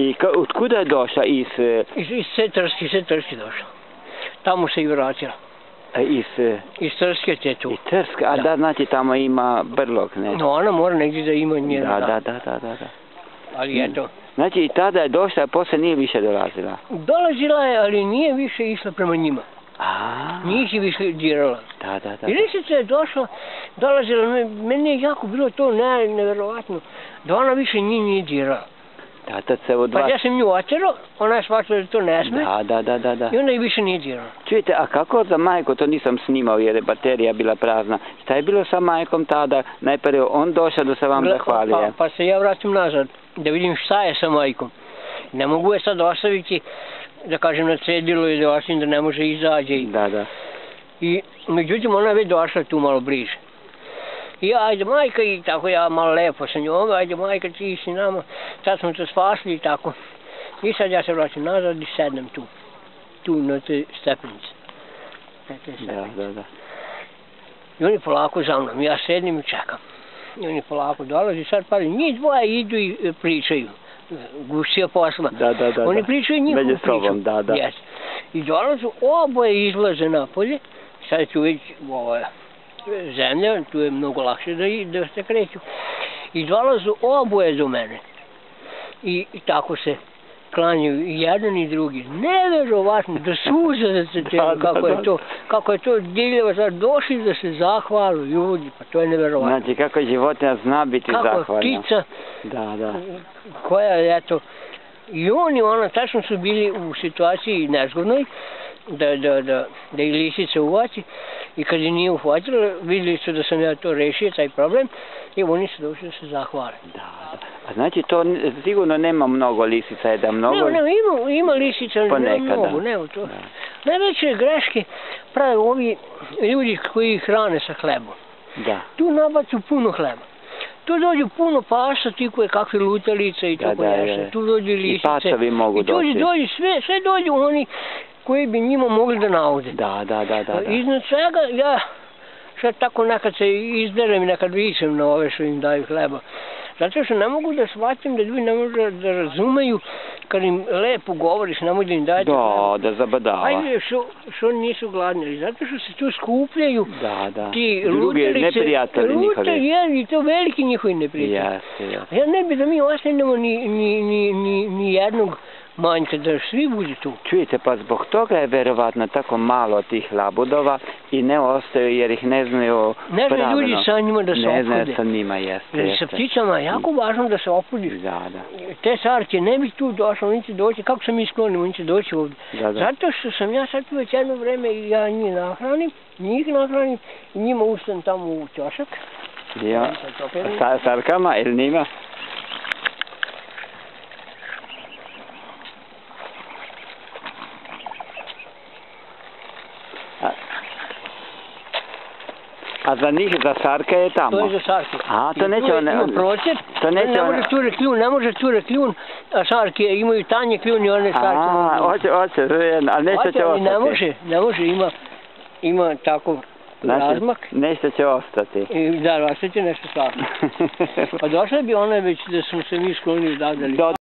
I ka, od kuda je došla? Iz, e, Iz, iz Trske, sve Trske došla. Tamo se i vratila. e, iz, e, Iz Trske te tu. iz Trska? A Da. da, znači tamo ima brlog, ne? No, ona mora negdje da ima njena. Da, da, da, da, da, da. Ali eto, Znači i tada je došla, a posle nije više dolazila. dolazila je, ali nije više išla prema njima. A, Nije ih više dirala. da, da, da. I Lisica je došla, dolazila, me- meni je jako bilo to ne, neverovatno, da ona više njih nije dirala. Da, tad se od Pa vas... ja sam nju otjerao, ona je shvatila da to ne sme, Da, da, da, da, da. i onda ih više nije dirala. Čujte, a kako za majku, to nisam snimao jer je baterija bila prazna. Šta je bilo sa majkom tada? Najprije on došao da se vam Gle- zahvalio. Pa, pa se ja vratim nazad, da vidim šta je sa majkom. Ne mogu je sad ostaviti, da kažem, na cedilu i da ostavim da ne može izađe. Da, da. I međutim, ona je već došla tu malo bliže. I ja, ajde majka, i tako ja malo lepo sa njom, ajde majka, ti si nama, sad smo te spasli i tako. I sad ja se vraćam nazad i sednem tu. Tu na te stepenice. Na te Da, stepenice. da, da. I oni polako za mnom, ja sedim i čekam. I oni polako dolazi, sad pa njih dvoje idu i e, pričaju. Gušija posla. Da, da, da. Oni pričaju njihovu Među priču. sobom, da, da. Yes. I dolazu, oboje izlaze napolje. Sad ću već ovo je zemlja, tu je mnogo lakše da, i- da se kreću. I dolazu oboje do mene. I, i tako se klanjaju i jedan i drugi. Neverovatno, da suze da se tjela, da, kako da. je to, kako je to divljivo, sad došli da se zahvalu ljudi, pa to je neverovatno. Znači, kako životinja zna biti kako zahvalna. ptica Da, da. koja je eto i oni ona tačno su bili u situaciji nezgodnoj da, da, da, da ih lisica uvaci i kad je nije uhvatila vidjeli su da sam ja to rešio taj problem i oni su došli da se zahvale. Da, da. A znači to sigurno nema mnogo lisica, je da mnogo... Ne, ne, ima, ima lisica, ali ne mnogo, ne, to. Da. Najveće greške prave ovi ljudi koji ih hrane sa hlebom. Da, Tu nabacu puno hleba. Tu dođu puno pasa, ti koje kakve lutalice i tako nešto. Tu dođu I lisice. pacovi mogu I tu doći. dođu sve, sve dođu oni koji bi njima mogli da naude. da, da, da, da. da. Iznad svega, ja sad tako nekad se izderem i nekad vičem na ove što im daju hleba. Zato što ne mogu da shvatim da ljudi ne mogu da razumeju kad im lepo govoriš, nemoj da im dajete hleba. Da, da zabadava. Ajde, što, što nisu gladni, zato što se tu skupljaju Da, da. ti Drugi neprijatelji njihovi. je, i to veliki njihovi neprijatelji. Jeste, jeste. Ja ne bi da mi ostanemo ni, ni, ni, ni, ni jednog manjka, da svi budu tu. Čujete, pa zbog toga je verovatno tako malo tih labudova i ne ostaju jer ih ne znaju Ne znaju ljudi sa njima da se Ne znaju sa njima, jeste, Jer sa pticama je jako važno da se opudiš. Da, da. Te sarke ne bi tu došle, oni će doći, kako se mi sklonimo, oni će doći ovdje. Da, da. Zato što sam ja sad već jedno vreme i ja njih nahranim, njih nahranim i njima ustam tamo u ćošak. Ja. Sa sarkama ili njima? A za njih, za sarke je tamo? To je za sarke. A, to I neće je- one- Ima procep, to neće ne one- može cure kljun, ne može cure kljun, a sarke imaju tanje kljun i one sarke. A, hoće, hoće, ali nešto Hoće, će ali ostati. Ne može, ne može, ima, ima tako Znači, razmak. nešto će ostati. I da, ostaće nešto tako. Pa došla bi ona već da smo se mi sklonili odavde. ali- Do,